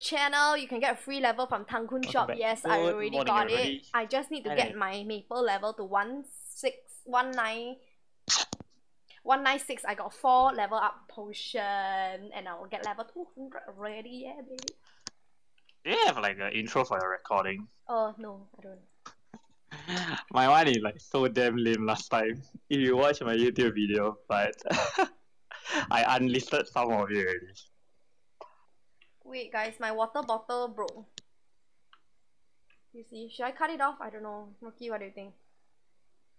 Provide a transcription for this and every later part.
channel. You can get a free level from Tangkun shop. Yes, I already morning, got everybody. it. I just need to get my maple level to one six one nine. 196, I got 4 level up potion and I will get level 200 already, yeah baby. Do you have like an intro for your recording? Oh no, I don't. My one is like so damn lame last time. If you watch my YouTube video, but I unlisted some of it already. Wait guys, my water bottle broke. You see, should I cut it off? I don't know. Mookie, what do you think?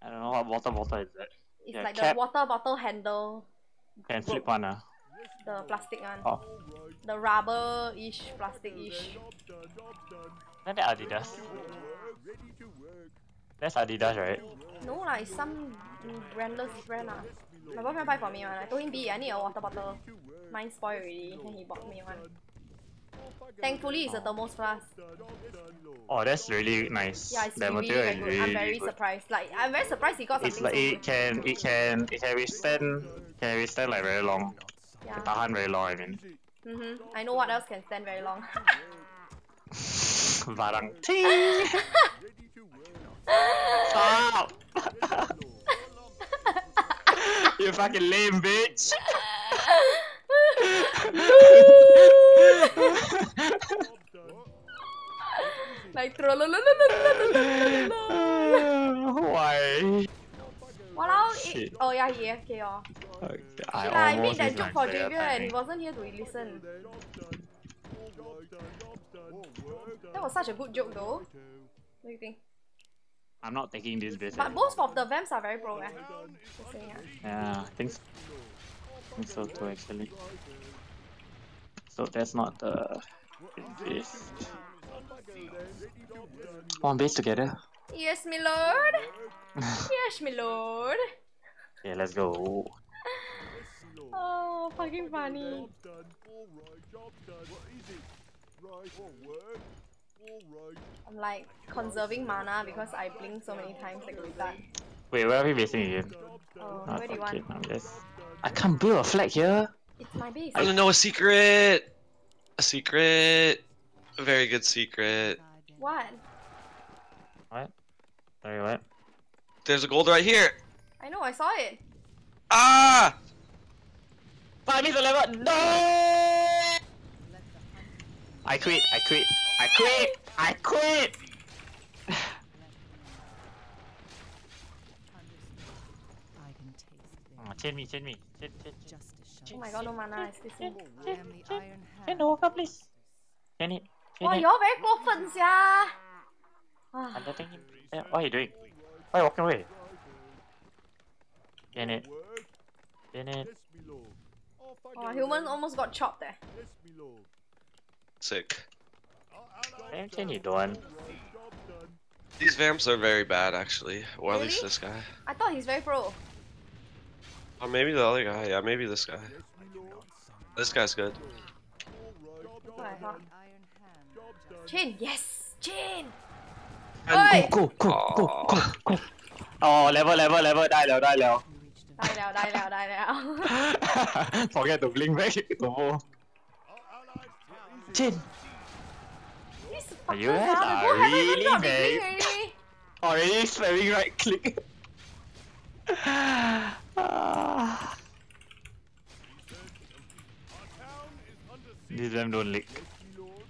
I don't know what water bottle is that. It's Yeah, like cap. the water bottle handle, Can flip one ah. the plastic one. Oh. The rubber-ish, plastic-ish. Isn't that Adidas? That's Adidas, right? No lah, it's some brandless brand lah. My boyfriend buy for me one. I told him, B, I need a water bottle. Mine spoiled already, then he bought me one. Thankfully, it's a thermos flask. Oh, that's really nice. Yeah, it's the really, material good. really I'm very good. surprised. Like, I'm very surprised he got something It's like so it can it can it can withstand can withstand like very long. Yeah. Can tahan very long. I mean. Mm-hmm. I know what else can stand very long. Barang. Ting! Stop! you fucking lame bitch! like Why? Wow, it, oh yeah, he FK off. Okay, I, yeah, I made that joke for Javier and he wasn't here to listen. That was such a good joke though. What do you think? I'm not taking this. But both of the vamps are very pro, eh? Yeah. I think so. I think so too actually. So that's not the... Invest. One base together. Yes, my lord. yes, my lord. Okay, let's go. Oh, fucking funny. I'm like conserving mana because I blink so many times like a retard. Wait, where are we basing again? Oh, Ah, where do you want? it, I'm just... I can't build a flag here. It's my base. I don't know a secret. A secret very good secret. What? What? There you went. There's a gold right here. I know, I saw it. Ah! Five is level. No! I quit. I quit. I quit. I quit. oh, chin me, chin me. Chin, chin, chin. Oh my god, Omana is this Chin, chin, chin. Chin, Hoka, please. Chin it. Chain Wow, you're very 过分 sia. Ah, I'm letting him. Yeah, what are you doing? Why are you walking away? Chain it. Chain it. oh, human almost got chopped eh. Sick. Damn, chain you don't. These vamps are very bad, actually. Or at least this guy. I thought he's very pro. Or maybe the other guy. Yeah, maybe this guy. This guy's good. That's what Chin, yes! Chin! Go, go, go, go, go, go, Oh, level, level, level. Die now, die now. Die now, die now, die now. Forget to blink, อ๋อเลเวลเลเวลเลเวลได้แล้วได้แล้ว ได้แล้วได้แล้วได้แล้ว Chin. Are you really babe? Already oh, spamming right click. These them don't lick.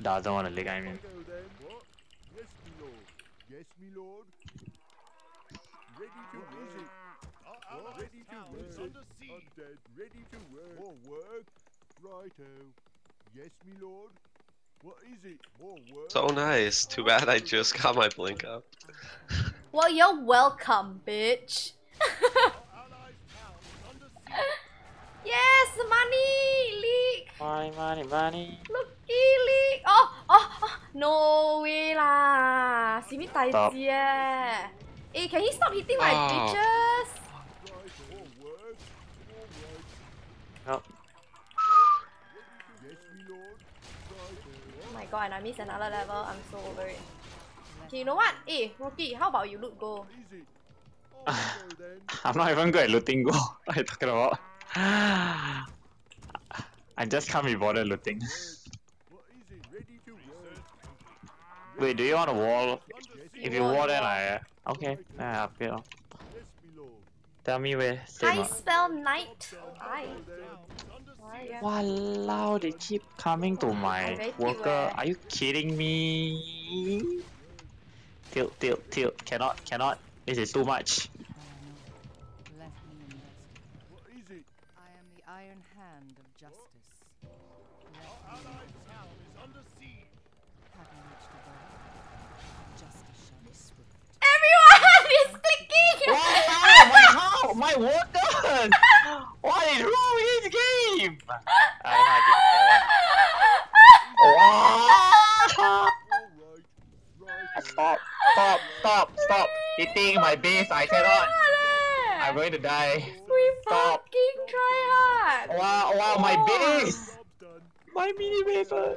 Doesn't want to lick, I mean. Yes, me lord. Ready to visit. Ready to work. Undead, ready to work. More work. Righto. Yes, me lord. What is it? More work. So nice. Too bad I just got my blink up. Well, you're welcome, bitch. yes, money! Leak! Money, money, money. Looky leak! Oh, oh, oh! No way lah! Simi tai eh! Eh, can he stop hitting my Oh. bitches? More work. More work. No. Yes, me lord. Righto. Oh my god, and I missed another level. I'm so over it. Okay, you know what? Eh, Rocky, how about you loot gold? What is it? I'll go. I'm not even good at looting gold. What are you talking about? I just can't be bothered looting. What is it? Ready to to work. Wait, do you want a wall? If you wall, then I uh, okay. Yeah, up here. Yes, me lord. Tell me where. Same. I spell night. I. Why, yeah. Walao, they keep coming to my very worker. Are you kidding me? Tilt, tilt, tilt. Cannot, cannot. This is too much. My how? My worker! what is wrong with this game? I'm not giving that one. Wow! All right. Right. Stop, stop, stop, stop. Hitting my base, I cannot. I'm going to die. We Stop. fucking try hard! Wow, wow, my Oh. base! My mini base! uh.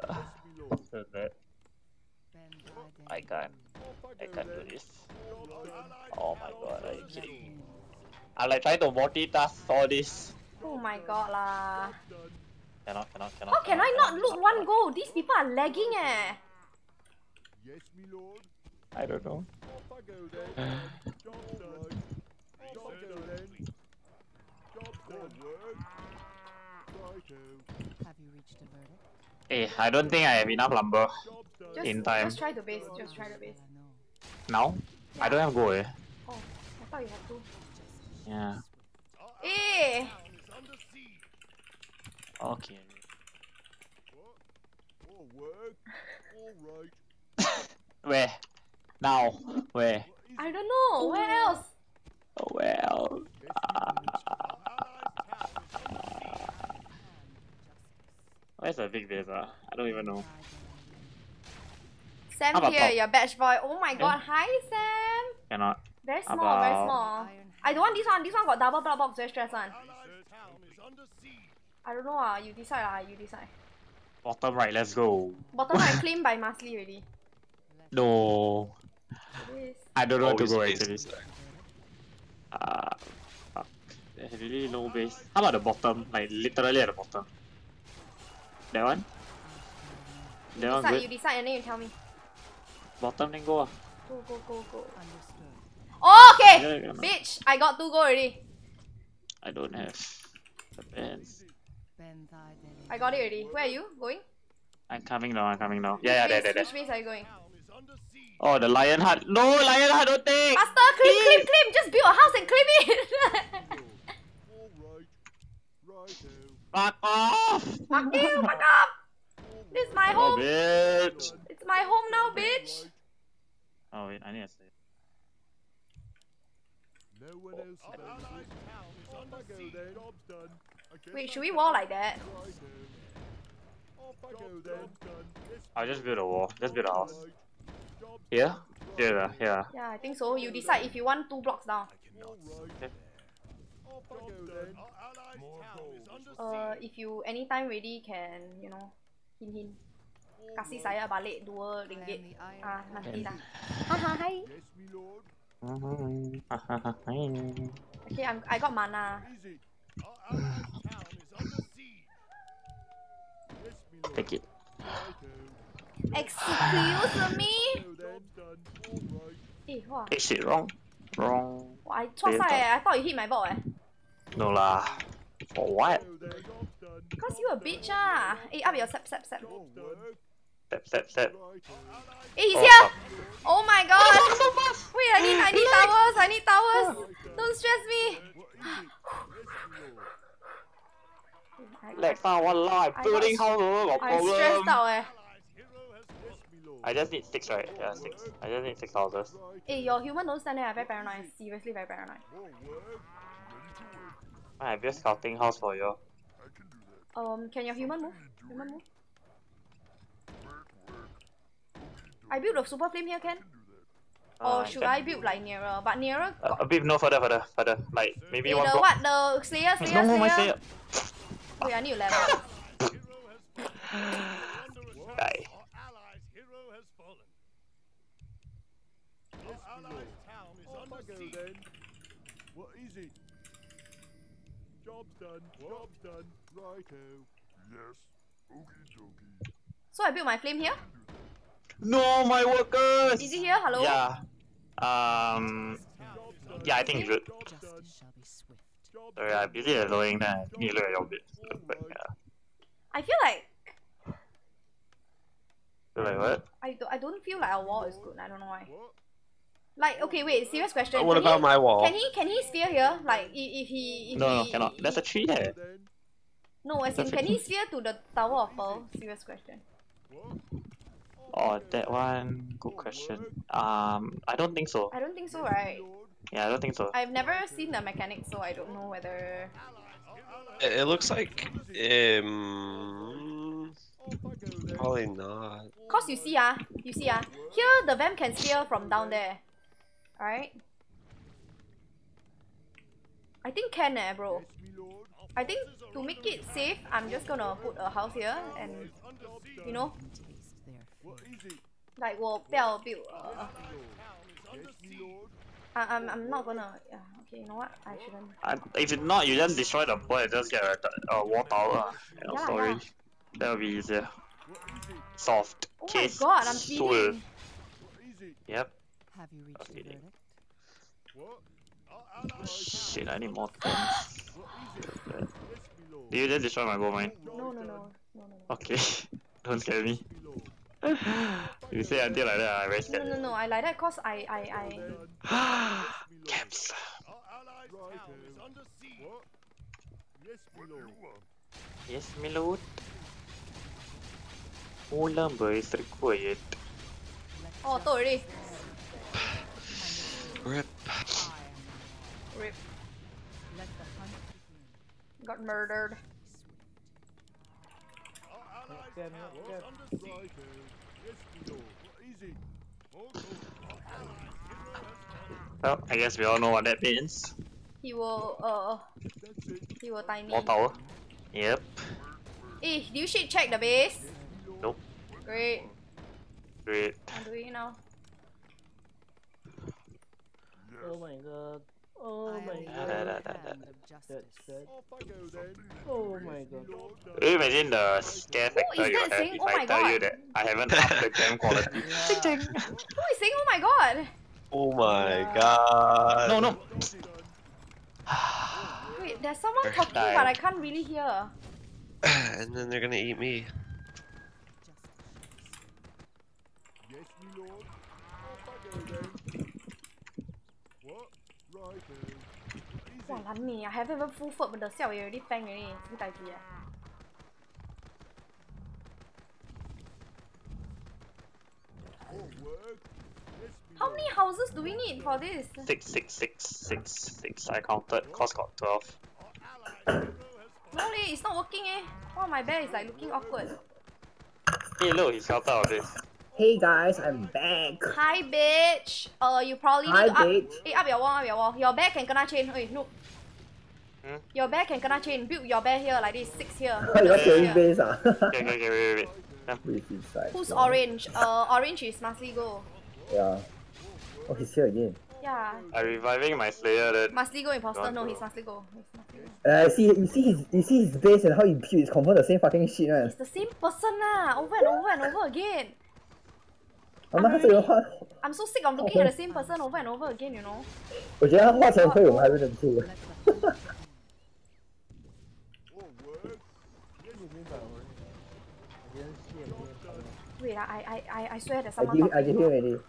Yes, me lord. So bad. Bend I can't. I can't do this. Job's done. Oh my god, are you Left kidding me? me. I'm like trying to multitask all this. Oh my god lah. Cannot, cannot, cannot. How can I not loot one goal? These people are lagging eh. Yes, me lord. I don't know. I go then. Job's done. Off I go then. Job's done. Work. Righto. Have you reached a verdict? Hey, I don't think I have enough lumber Just, in time. just try the base. Just try the base. I know. Now? I don't have gold eh. Oh, I thought you had shall Yeah. Eh! Town is under siege. Okay. What? All work. All right. Where? Now? Where? I don't know. Where else? Oh, well. Yes, me lord. Our allied town is under siege. Where's Hand of justice. the big? Ah? I don't even know. Guide them. Sam How here, top? your batch boy. Oh my god, hi Sam. Cannot. Very How small, very small. I don't want this one. This one got double blood box. Very stress one. Town is under siege. I don't know ah. You decide ah. You decide. Bottom right, let's go. Bottom right claimed by Masli already. Left No. I don't know where to go base actually. is. Uh, fuck. There's really no base. How about the bottom? Like literally at the bottom. That one? That one Decide, you good. decide and then you tell me. Bottom then go ah. Go, go, go, go. Understood. Oh, okay! Yeah, yeah, no. Bitch, I got two go already. I don't have the pants. Bend thy belly. I got it already. Where are you going? I'm coming now, I'm coming now. Yeah, yeah, there, Which there, there. Which base are you going? Town is under siege. Oh, the lion heart. No, lion heart, don't take! Faster, claim, claim, claim! Just build a house and claim it! All right. Fuck off! fuck you, fuck off! This is my Oh, home! bitch! It's my home now, bitch! Oh, wait, I need to say. No one else Our allied town is under siege. Then. Job's done. I Wait, should we can- wall like that? Righto. Off I go then. I'll just build a wall. Just build a house. Yeah? Job's Here? done. Here, uh, here. Yeah, I think so. You decide if you want two blocks down. All right. Off I go then. Our allied town is under Uh, if you anytime ready can, you know, hint hint. All Kasih right. saya balik dua I am ringgit. the iron Ah, hand nanti of lah. Haha, hi. Yes, me lord. Okay, I'm, I got mana. Is it? Our allied town is under siege. Yes, me lord. Take it. Righto. Excuse me? Go then. Done. All right. Eh, wow. Hey, shit, wrong. Wrong. Wow, I 错赛 eh. I thought you hit my ball eh. No lah. For what? Go then. Job's done. Cause you a bitch ah. Eh, up your step, step, step. Job's done. Step, step, step. Righto. Eh, he's Oh, here! fuck. Oh my god! Wait, I need, I need towers, I need towers! Don't stress me! Let's Yes, one lord. I, Like, wallah, I'm I building got- house, got I'm stressed out eh. Allied hero has yes, me lord. I just need six, right? Yeah, six. I just need six houses. Right. Eh, your human don't stand there, I'm very paranoid. Seriously very paranoid. More work. Ready. I build scouting house for you. I can do that. Um, can your human move? Human move? I build a super flame here, can? Or Uh, should can- I build like nearer? But nearer Uh, a bit no further, further, further. Like maybe Eh, one the block. what? The Slayer, Slayer, No, my Slayer? slayer. Wait, I need to level up. Hero has fallen. Under Die. attack. Our allies' hero has fallen. Yes, Our allies' town is under siege. Then. What is it? Job's done. Job's done. Righto. Yes. Okie dokie. So I built my flame here. No, my workers! Is it here? Hello? Yeah. Um. Yeah, I think you should. Justice shall be swift. Sorry, I'm busy allowing that. I need to look at your bit. But yeah. I feel like You're like, what? I, do, I don't feel like our wall is good. I don't know why. Like okay, wait. Serious question. What Can about he, my wall? Can he can he sphere here? Like i- if he if No, no, he, cannot. There's a tree there. No, as in can he sphere to the Tower of Pearl? Serious question. Oh, that one. Good question. Um, I don't think so. I don't think so, right? Yeah, I don't think so. I've never seen the mechanic, so I don't know whether. It, it looks like um probably not. Cause you see ah, you see ah, here the vamp can sphere from down there, alright? I think can eh, bro. I think to make it safe, I'm just gonna put a house here and you know, Taste their fate. like 我不要 build. Uh, I, I'm I'm not gonna. Yeah, okay. You know what? I shouldn't. I, if it's not, you just destroy the board and just get a, a wall tower. End of Yeah, story. yeah. That will be easier. Soft. Oh my Case god, I'm soul. feeding. Yep. Have you reached Okay. a verdict? Shit, I need more things. Did you just destroy my gold mine? No, no, no, no, no, no. Okay. Don't scare me. you say until like that, I'm very No, scared. no, no. I like that cause I, I, I. Camps. Yes, my lord. Yes, my lord. Oh, lumber is required. Oh, told. Rip. Rip. Let the hunt begin. Got murdered. Righto. Yes, my lord. What is it? Oh, Well, I guess we all know what that means. He will. Uh. that's. He will tiny. Wall tower. Yep. Eh, do you should check the base? Nope. Great. Great. I'm doing it now. Oh my god. Oh my the Da, da, god. Oh my god. lord. Can you imagine the scare factor you that have saying, if "Oh I my tell you God"? that I haven't upped the cam quality? Ching ching. Who is saying, oh my god? Oh my Yeah. god. No, no. Wait, there's someone First talking, time. but I can't really hear. and then they're gonna eat me. Yes, my lord. I. What? Righto. Wow, lan I haven't even full foot, but the xiao already fang already. This tai ji. More work. Yes, my How many houses do we need for this? Six, six, six, six, six. I counted. Cost got twelve. No it's not working eh. Wow, my bear is like looking awkward. Hey, look, he's out of this. Hey guys, I'm back. Hi bitch. Uh, you probably need Hi, to up. bitch. Eh, up your wall, up your wall. Your bear can kena chain. Hey, no. Hmm? Your bear can kena chain. Build your bear here like this. Six here. You're carrying base ah. Okay, okay, okay, wait, wait, wait. With his side. Who's yeah. orange? Uh, orange is Masli go. Yeah. Oh, he's here again. Yeah. I'm reviving my Slayer then. Masli go imposter. No, go. he's Masli go. He's Masli go. Uh, see, you see his, you see his base and how he built. It's confirmed the same fucking shit, right? It's the same person lah. Over and over and over again. 我们他这个画， I'm so sick of looking at the same person over and over again. You know. 我觉得他画成会，我们还是忍住。 Let the hunt begin. More work. 不明白我，我连戏也没有看到。 Wait, I I I I swear there's I someone give, I talking. give him already.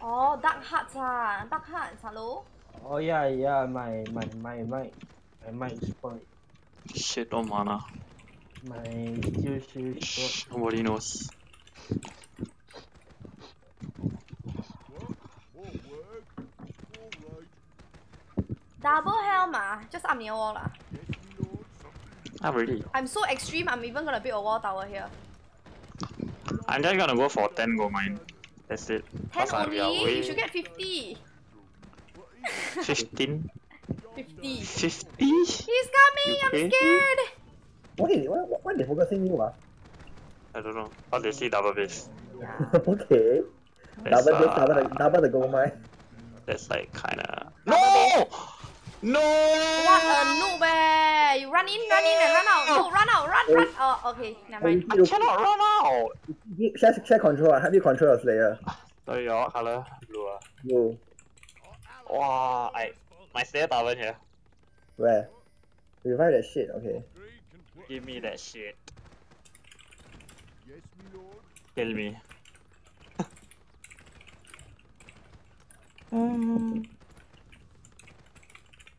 Oh, dark hearts ah. Dark hearts. Hello. Oh yeah, yeah, my my my my my mic spoiled. Shit, no mana. My skill shield nobody knows. More work. All right. Double helm ah. Just up near wall lah. Yes, my lord. Not really. I'm so extreme. I'm even gonna build a wall tower here. I'm just gonna go for 10 gold mine. That's it. Ten Cause I- we are only. You should get fifty. 15? Fifty. 50? He's coming. You I'm crazy? scared. Why, why, why they focusing you ah? I don't know. Cause they see double base. Yeah. okay. That's, Double base, double the, uh, double the gold mine. that's like kinda. No! No! What a noob eh. yeah, you run in, run in, and run out. No, run out, run, run. Oh, okay, never Oh, mind. see, you Cannot run out! you- share, share control, help you control your Slayer. Sorry, your what colour? Blue ah. You, Wow, I my Slayer Tavern here. where? Revive that shit, okay. Give me that shit. Yes, me lord. Kill me. um,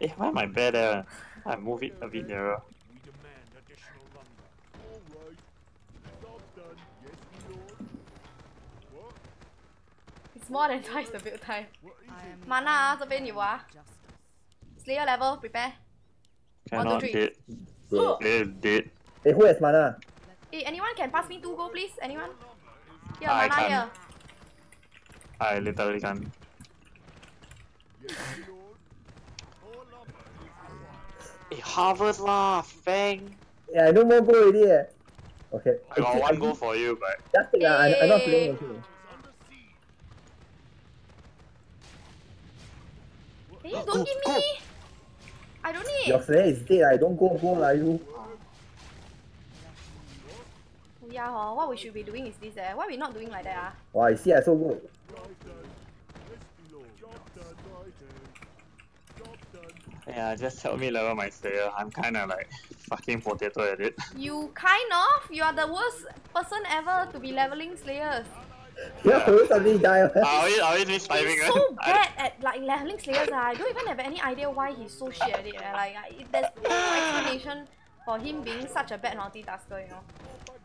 eh, why my bear there? I move it a bit nearer. We demand additional lumber. All right. Job done. Yes, me lord. What? It's more than twice the build time. What is I it? am Mana 啊，这边有啊。 justice. Slayer level, prepare. One, two, Cannot three. dead. Bro. Dead, dead. Hey, who has mana? Hey, anyone can pass me two go, please? Anyone? Here, I mana can't. here. I literally can't. Yes, me lord. All lumber is required. Eh, harvest lah, Fang. Yeah, I no more go already. eh. Okay. I got one go for you, but Just take, uh, I, I'm not Hey. playing, okay. Under siege. Hey, don't give me. I don't need. Your Slayer is dead, I don't go, go, like you. Yeah, hor, what we should be doing is this eh. Why we not doing like that ah? Wow, see, I so good. Job done. Yes, me lord. Job done. Right. Job done. yeah, just help me level my Slayer. I'm kinda like fucking potato at it. You kind of. You are the worst person ever to be leveling Slayers. Yeah, always suddenly die. I always, I always miss timing. He's so bad at like leveling Slayers. ah. I don't even have any idea why he's so shit at it. eh. Like I, there's no explanation for him being such a bad multitasker. You know. Off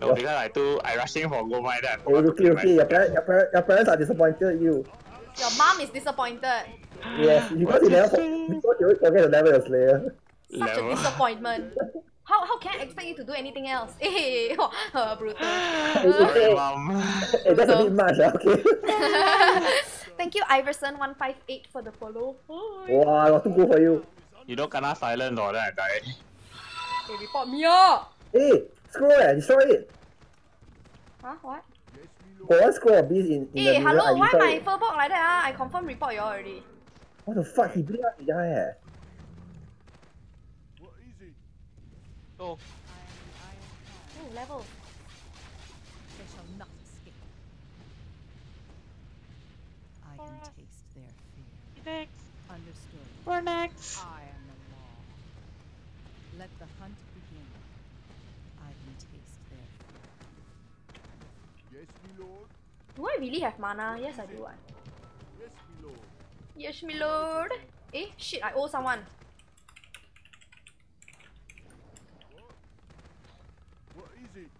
I. No, because I do, I rushing for gold mine then I Hey, forgot to Rookie, play Rookie, my- your, parent, your, parent, your parents are disappointed you. Your mom is disappointed. Yes, because you never, because you always forget to level your Slayer. Such Level. a disappointment. How, how can I expect you to do anything else? Hey, uh, brutal. Sorry, mom. Hey, that's a bit much, okay? Thank you, Iverson158 for the follow. Hi. wow, I got to go for you. You don't kena silence or then I die. Hey, report me up! Hey, scroll eh, destroy it. Huh? What? Yes. Got one scroll of beast in, in Hey, the mirror, hello, I why my it. furball like that? Ah? I confirm report you already. What the fuck, he blew up, he die eh. What is it? Oh, I am the. Ooh, level. They shall not escape. I can taste their fear. Next. Understood. We're next. I am the law. Let the hunt begin. I can taste their fear. Yes, me lord. Do I really have mana? Yes, I do. Yes, me lord. Yes, my lord. Eh, shit, I owe someone. What is it?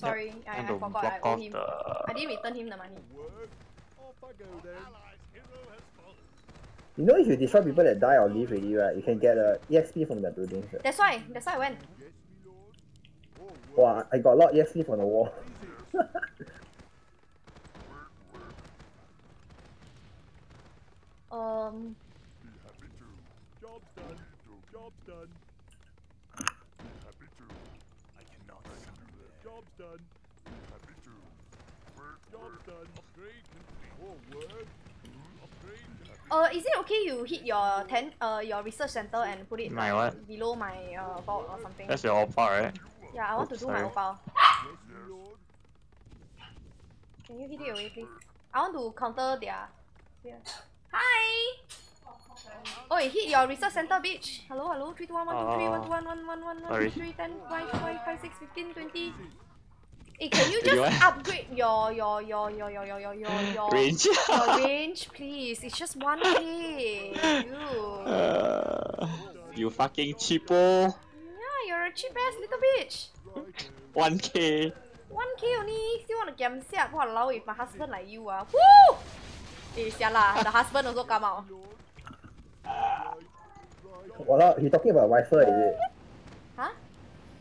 Sorry, I, I forgot. I owe him. the. I didn't return him the money. Work. Off I go then. Allies hero has fallen. You know if you destroy people that die or leave already, right, you can get a EXP from the buildings. eh. That's why. That's why I went. Yes, me lord. Oh, work. Wow, I got a lot of EXP from the wall. What is it? Um, Be happy to. Done. Job done. Be happy to. I cannot Job's done. Happy to. Work. Job's done. Upgrade complete. Oh, work. Uh, is it okay you hit your ten, uh, your research center and put it My like, what? below my uh vault or something? That's your opal, right? Yeah, I want to Oops, do my sorry. opal. Yes, me lord. Can you hit it away, please? I want to counter their. Yeah. Hi. Oh, hit your research center, bitch. Hello, hello. Three, two, one, one, two, three, one, two, one, one, one, one, one, Sorry. two, three, ten, five, five, five, six, fifteen, twenty. Hey, can you just upgrade your your your your your your your your your Range. your range, please? It's just one k. You. Uh, you fucking cheapo. Yeah, you're a cheap ass little bitch. 1k. One k only. Still wanna giam siap? Walao, if my husband like you ah. Woo! Eh, sia lah. The husband also come out. Well, he talking about rifle, is it? Huh?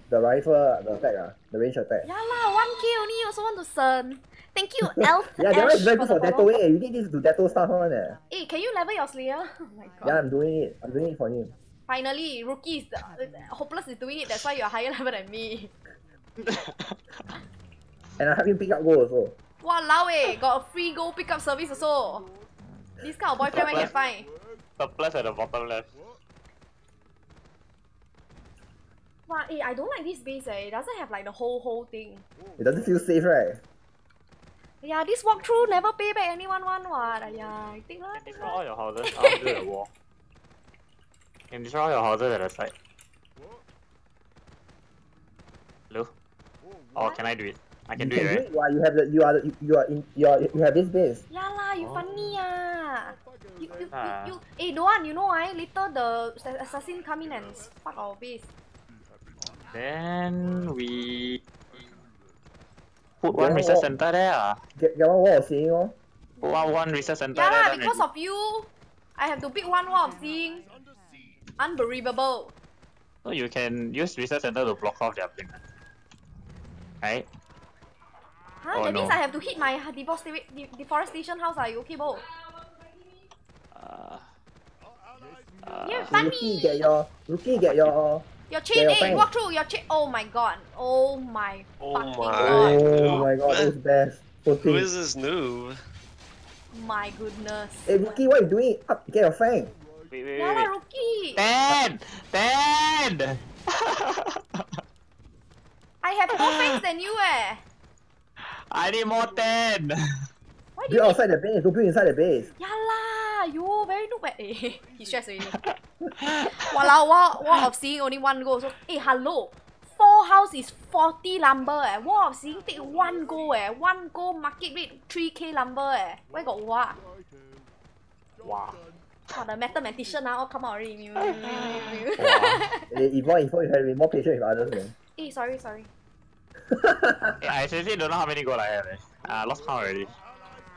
The rifle, the attack, ah, the range attack. Yeah lah, 1k only also want to send. Thank you, Elf Yeah, that one is very good the for Deto, eh. You need this to Deto stuff one, eh. Hey, can you level your Slayer? Oh my god. Yeah, I'm doing it. I'm doing it for him. Finally, Rookie is the, uh, Hopeless is doing it, that's why you're higher level than me. And I help him pick up gold also. Walao eh, got a free gold pickup service also. This kind of boyfriend where can find? the plus at the bottom left. Wow, eh, I don't like this base eh. It doesn't have like the whole whole thing. It doesn't feel safe, right? Yeah, this walkthrough never pay back anyone one what. Yeah, I think lah. Can destroy all your houses after the wall. Can destroy all your houses at the side. Hello? Or can I do it? I can you do can it, do right? it. Why you have the you are the, you are in you are you have this base. Yeah lah, you Oh. funny ah. You, you, Ah. you, you, eh, don't want, you know why? Later the assassin come in and fuck our base. Then we put one research center there. ah. Get, get one wall of seeing, oh. Put one, one research center Yeah there. lah, then because of you, I have to pick one wall of seeing. Unbelievable. So you can use research center to block off their plane. Right? Huh? Oh, that means. I have to hit my deforestation house. Are you okay, Bo? Uh, Yeah, uh, funny. Rookie, get your rookie, get your. Your chain, Yeah, eh, walk through your chain. Oh my god. Oh my Oh fucking my. god. Oh my god, those best. Poor Who is this noob? My goodness. Hey rookie, what you doing? Up, get your fang. wait, wait, Yeah wait, lah, rookie. Ten! Ten! I have more fangs than you eh. I need more ten! Why do Build you outside the base. Don't build inside the base. Yeah lah, you very noob eh. eh. He stressed already. Walao, wall, wall of seeing only one go. So, eh, hello. Four house is 40 lumber eh. Wall of seeing take one go eh. One go market rate 3k lumber eh. Where got what? wow. Wow, the mathematician ah, all come out already. Wow. Eh, Yvonne, Yvonne, you have to be more patient with others, man. eh, sorry, sorry. Eh, I seriously don't know how many gold I have. Eh. I lost count already.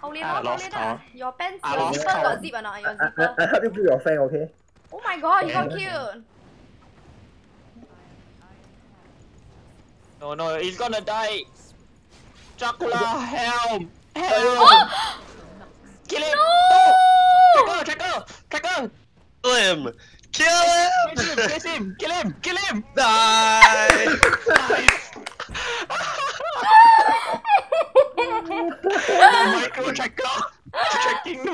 How late I how lost ah? count. Your pants, I your lost zipper got count. zip or not? Your I, I. I help you build your fang, okay? Oh my god, you got killed. No, no, he's gonna die! Dracula, help! Oh! Help! Kill him! No! Tracker, tracker, tracker! Kill him! Kill him, him! chase him, kill him, kill him! Die! Nice! the micro tracker! Tracking the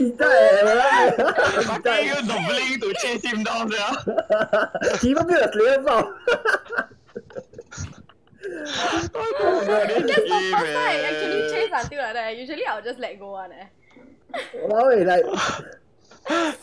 micro! He died, right? he Fucking died. use the blink to chase him down there! he even built a slayer farm. Oh, God, That's the first time I man. actually chase until like that. Usually I'll just let go one eh. Wow, like